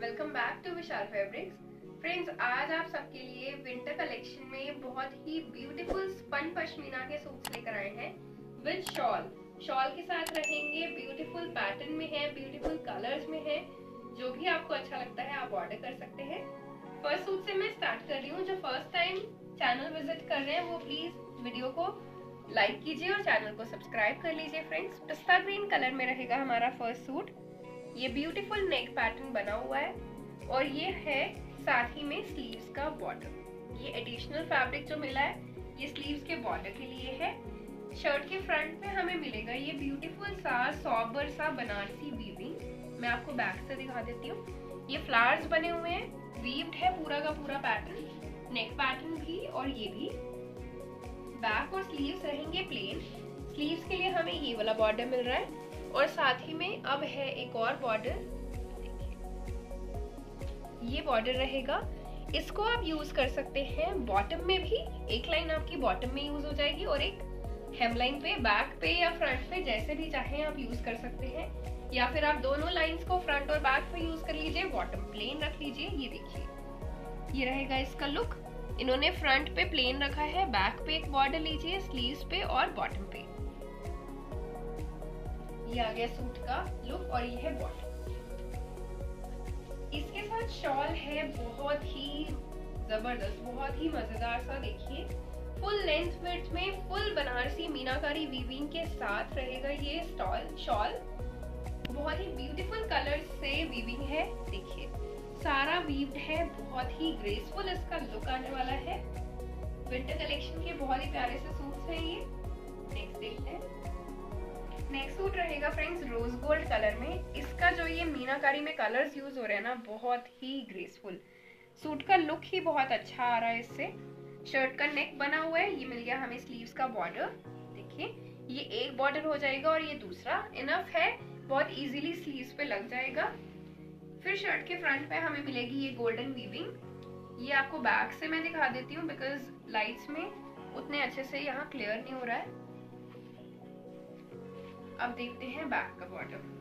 Welcome back to Vishal fabrics friends आज आप सबके लिए विंटर कलेक्शन में बहुत ही ब्यूटीफुल स्पन पश्मीना के सूट्स लेकर आए हैं विद शॉल शॉल के साथ रहेंगे ब्यूटीफुल पैटर्न में है ब्यूटीफुल कलर्स में है। जो भी आपको अच्छा लगता है, आप ऑर्डर कर सकते हैं। फ़र्स्ट सूट से मैं स्टार्ट कर रही हूँ। जो फ़र्स्ट टाइम चैनल विज़िट कर रहे हैं, वो प्लीज़ वीडियो को लाइक कीजिए और चैनल को सब्सक्राइब कर लीजिए फ्रेंड्स पिस्ता ग्रीन कलर में रहेगा हमारा फ़र्स्ट सूट ये ब्यूटीफुल नेक पैटर्न बना हुआ है और ये है साथ ही में स्लीव्स का बॉर्डर ये एडिशनल फैब्रिक जो मिला है, ये स्लीव्स के बॉर्डर के लिए है. शर्ट के फ्रंट में हमें मिलेगा ये ब्यूटीफुल सा सॉबर सा बनारसी वीविंग मैं आपको बैक से दिखा देती हूँ. ये फ्लावर्स बने हुए हैं. वीव्ड है पूरा का पूरा पैटर्न नेक पैटर्न भी और ये भी. बैक और स्लीव्स रहेंगे प्लेन स्लीव्स के लिए हमें ये वाला बॉर्डर मिल रहा है. और साथ ही में अब है एक और बॉर्डर ये बॉर्डर रहेगा। इसको आप यूज़ कर सकते हैं बॉटम में भी। एक लाइन आपकी बॉटम में यूज़ हो जाएगी और एक हेमलाइन पे बैक पे या फ्रंट पे, जैसे भी चाहें आप यूज़ कर सकते हैं। या फिर आप दोनों लाइंस को फ्रंट और बैक पे यूज़ कर लीजिए। बॉटम प्लेन रख लीजिए। ये देखिए, ये रहेगा इसका लुक इन्होंने फ्रंट पे प्लेन रखा है बैक पे एक बॉर्डर लीजिए स्लीव्स पे और बॉटम पे। ये आ गया सूट का लुक और ये है बॉटम इसके साथ शॉल है बहुत ही ज़बरदस्त, बहुत ही मज़ेदार सा देखिए। फुल लेंथ विड्थ में फुल बनारसी मीनाकारी वीविंग के साथ रहेगा ये स्टॉल शॉल बहुत ही ब्यूटीफुल कलर से वीविंग है, देखिए। सारा वीव्ड है, बहुत ही ग्रेसफुल इसका लुक आने वाला है। विंटर कलेक्शन के बहुत ही प्यारे से सूट्स हैं ये। नेक्स्ट देखते हैं। नेक्स्ट सूट रहेगा फ्रेंड्स रोज गोल्ड कलर में। इसका जो ये मीनाकारी में कलर्स यूज़ हो रहे हैं ना, बहुत ही ग्रेसफुल सूट का लुक ही बहुत अच्छा आ रहा है इससे। शर्ट का नेक बना हुआ है, ये मिल गया हमें स्लीव्स का बॉर्डर देखिए, ये एक बॉर्डर हो जाएगा और ये दूसरा। इनफ है, बहुत इजीली स्लीव्स पे लग जाएगा। फिर शर्ट के फ्रंट पे हमें मिलेगी ये गोल्डन वीविंग ये आपको बैक से मैं दिखा देती हूँ बिकॉज़ लाइट्स में उतने अच्छे से यहाँ क्लियर नहीं हो रहा है। अब देखते हैं बैक का बॉटम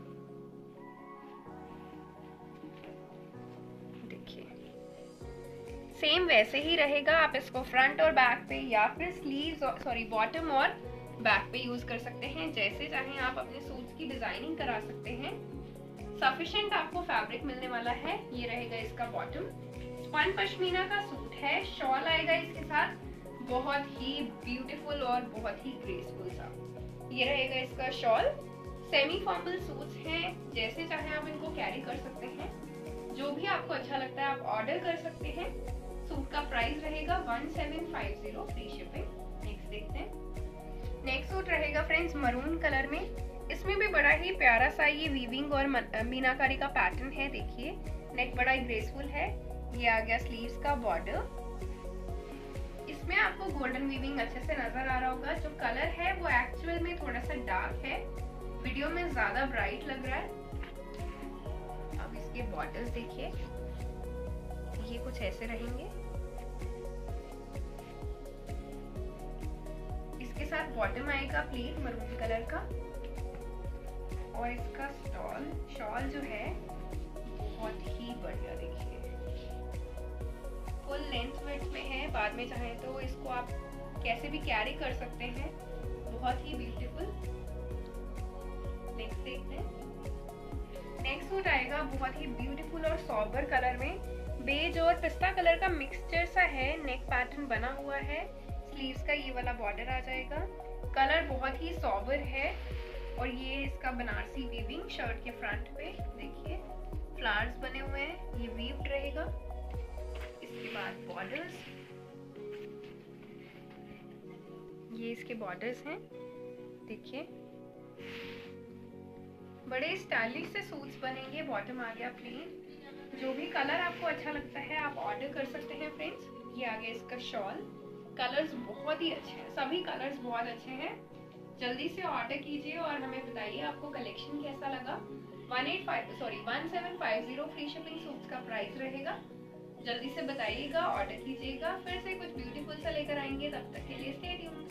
सेम वैसे ही रहेगा, आप इसको फ्रंट और बैक पे या फिर स्लीव्स सॉरी बॉटम और बैक पे यूज़ कर सकते हैं, जैसे चाहे आप अपने सूट्स की डिज़ाइनिंग करा सकते हैं। सफिशिएंट आपको फैब्रिक मिलने वाला है, ये रहेगा इसका बॉटम स्पन पश्मीना का सूट है शॉल आएगा इसके साथ, बहुत ही ब्यूटीफुल और बहुत ही ग्रेसफुल सा। ये रहेगा इसका शॉल सेमी फॉर्मल सूट्स हैं, जैसे चाहे आप इनको कैरी कर सकते हैं. जो भी आपको अच्छा लगता है, आप ऑर्डर कर सकते हैं. सूट का प्राइस रहेगा one seven five zero free shipping next देखते हैं. नेक्स्ट सूट रहेगा फ्रेंड्स मरून कलर में. इसमें भी बड़ा ही प्यारा सा ये वीविंग और मीनाकारी का पैटर्न है, देखिए. नेक बड़ा ही ग्रेसफुल है. ये आ गया स्लीव्स का बॉर्डर इसमें आपको गोल्डन वीविंग अच्छे से नज़र आ रहा होगा। जो कलर है वो एक्चुअल में थोड़ा सा डार्क है। वीडियो में ज़्यादा ब्राइट लग रहा है। अब इसके बॉटल्स देखिए। ये कुछ ऐसे रहेंगे। इसके साथ बॉटम आएगा प्लेन मरून कलर का। और इसका स्टॉल शॉल जो है, बहुत ही बढ़िया देखिए। फुल लेंथ में में चाहे तो इसको आप कैसे भी कैरी कर सकते हैं। बहुत ही ब्यूटीफुल नेक्स्ट देखते हैं। नेक्स्ट सूट आएगा बहुत ही ब्यूटीफुल और सॉबर कलर में। बेज और पिस्ता कलर का मिक्सचर सा है। नेक पैटर्न बना हुआ है। स्लीव्स का ये वाला बॉर्डर आ जाएगा। कलर बहुत ही सॉबर है। और ये इसका बनारसी वीविंग शर्ट के फ्रंट पे। देखिए फ्लावर्स बने हुए हैं। ये वीव्ड रहेगा। इसके बाद बॉर्डर्स ये इसके बॉर्डर्स हैं। देखिए। बड़े स्टाइलिश से सूट्स बनेंगे बॉटम आ गया प्लेन जो भी कलर आपको अच्छा लगता है, आप ऑर्डर कर सकते हैं फ्रेंड्स ये आ गया इसका शॉल कलर्स बहुत ही अच्छे हैं। सभी कलर्स बहुत अच्छे हैं। जल्दी से ऑर्डर कीजिए और हमें बताइए आपको कलेक्शन कैसा लगा। One eight five sorry one seven five zero free shipping suits का प्राइस रहेगा। जल्दी से बताइएगा ऑर्डर कीजिएगा। फिर से कुछ ब्यूटीफुल सा लेकर आएँगे। तब तक के लिए स्टे ट्यून